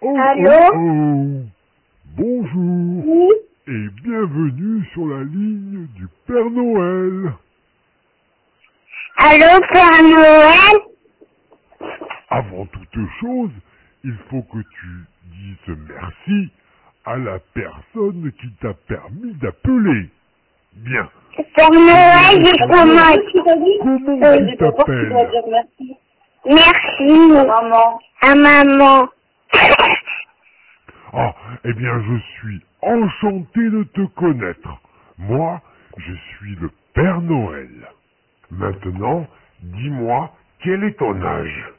Oh, Allô oh, oh. Bonjour Oui, et bienvenue sur la ligne du Père Noël. allô Père Noël? Avant toute chose, il faut que tu dises merci à la personne qui t'a permis d'appeler. Bien. Père Noël, commencé. Comment tu t'appelles Merci Maman. à maman. Ah, eh bien, je suis enchanté de te connaître. Moi, je suis le Père Noël. Maintenant, dis-moi, quel est ton âge?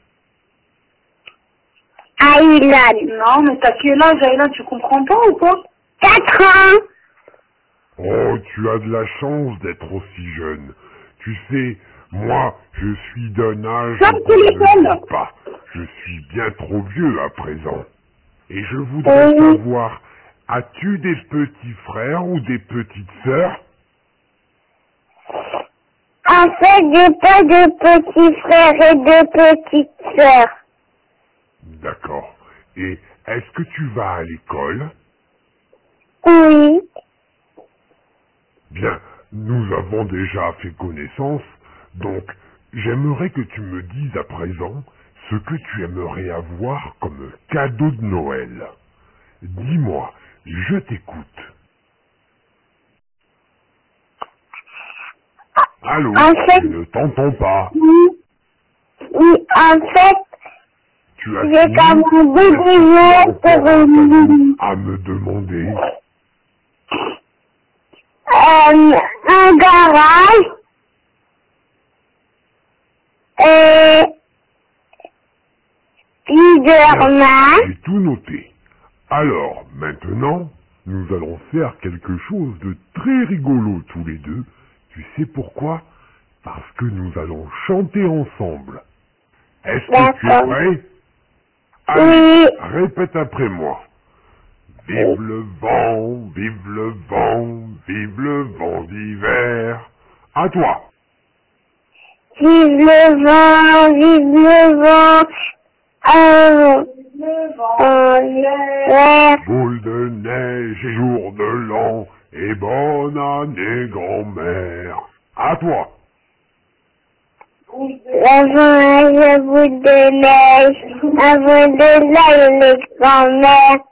Aïlan, Non, mais t'as quel âge, Aïla? Tu comprends pas ou quoi 4 ans. Oh, tu as de la chance d'être aussi jeune. Tu sais, moi, je suis d'un âge Comme où tous les je ne sais pas. Je suis bien trop vieux à présent. Et je voudrais Oui. savoir, as-tu des petits frères ou des petites sœurs? En fait, j'ai pas de petits frères et de petites sœurs. D'accord. Et est-ce que tu vas à l'école? Oui. Bien, nous avons déjà fait connaissance, donc j'aimerais que tu me dises à présent ce que tu aimerais avoir comme cadeau de Noël. Dis-moi, je t'écoute. Allô, En fait- je ne t'entends pas. Oui. Oui, en fait, Tu as j'ai commandé des pour une... à me demander. Euh, un garage. Et... J'ai tout noté. Alors, maintenant, nous allons faire quelque chose de très rigolo tous les deux. Tu sais pourquoi? Parce que nous allons chanter ensemble. Est-ce que tu es prêt? Oui. Allez, répète après moi. Vive le vent, vive le vent, vive le vent d'hiver. À toi. Vive le vent, vive le vent. Euh, Le vent. en hiver. Boule de neige et jour de l'an, et bonne année grand-mère. À toi. Un bout de neige, avant de neige, les grand-mères.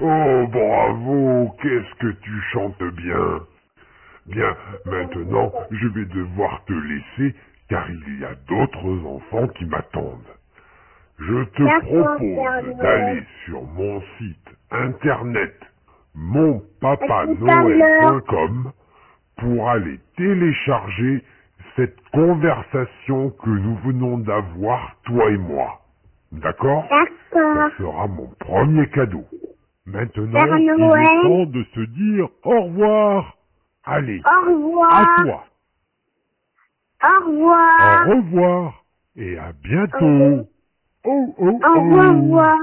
Oh, bravo, qu'est-ce que tu chantes bien. Bien, maintenant, je vais devoir te laisser, car il y a d'autres enfants qui m'attendent. Je te propose d'aller sur mon site internet À à monpapanoël.com pour aller télécharger cette conversation que nous venons d'avoir, toi et moi. D'accord? Ça D'accord. sera mon premier cadeau. Maintenant, Père il Noël. est temps de se dire au revoir. Allez, Au à revoir. toi. Au revoir. Au revoir et à bientôt. Oh, oh, Au oh. revoir.